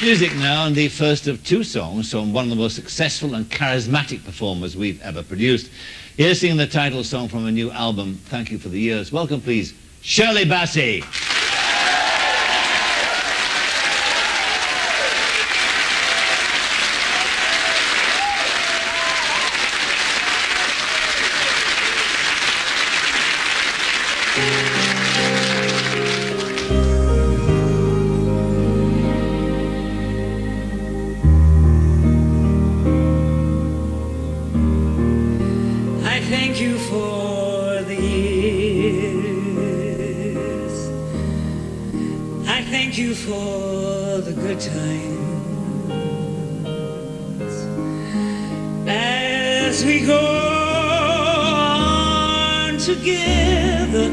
Music now, and the first of two songs from one of the most successful and charismatic performers we've ever produced. Here's singing the title song from a new album, Thank You for the Years. Welcome, please, Shirley Bassey. Thank you for the good times. As we go on together,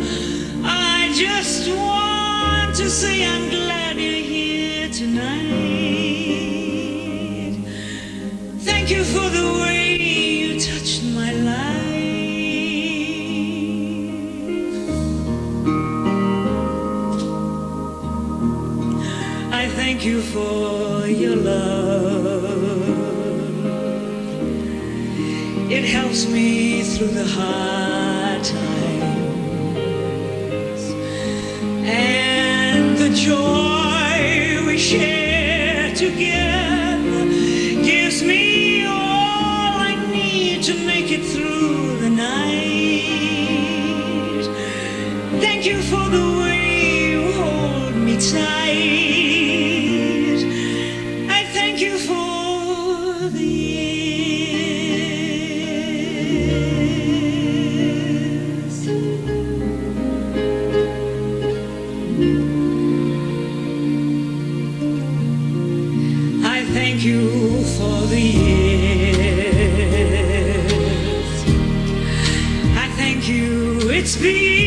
I just want to say I'm glad you're here tonight. Thank you for the way thank you for your love. It helps me through the hard times and the joy we share together I thank you for the years. I thank you, it's been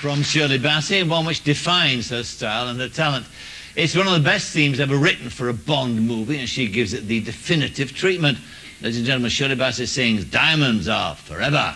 from Shirley Bassey, one which defines her style and her talent. It's one of the best themes ever written for a Bond movie, and she gives it the definitive treatment. Ladies and gentlemen, Shirley Bassey sings Diamonds Are Forever.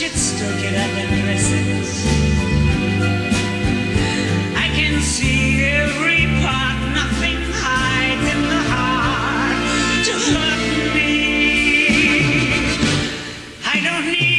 It, stroke it, then press it. I can see every part, nothing hides in the heart to hurt me. I don't need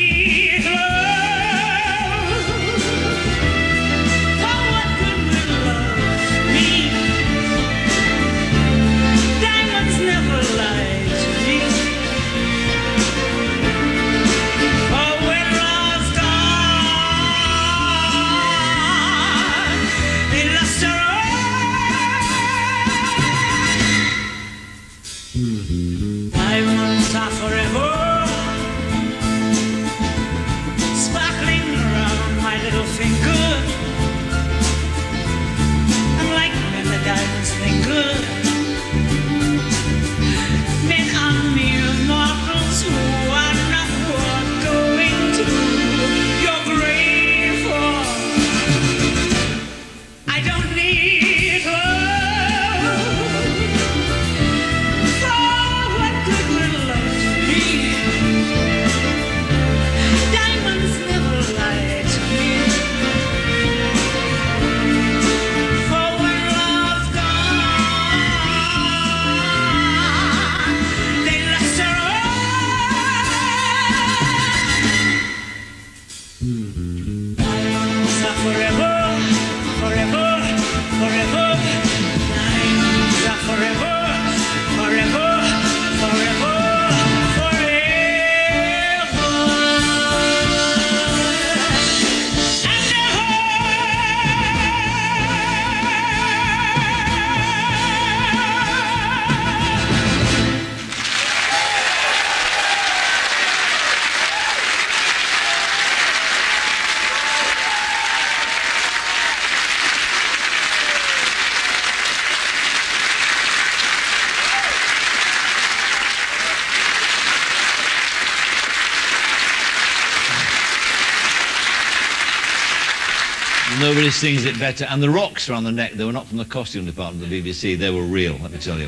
Nobody sings it better. And the rocks around the neck, they were not from the costume department of the BBC. They were real, let me tell you.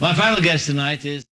My final guest tonight is...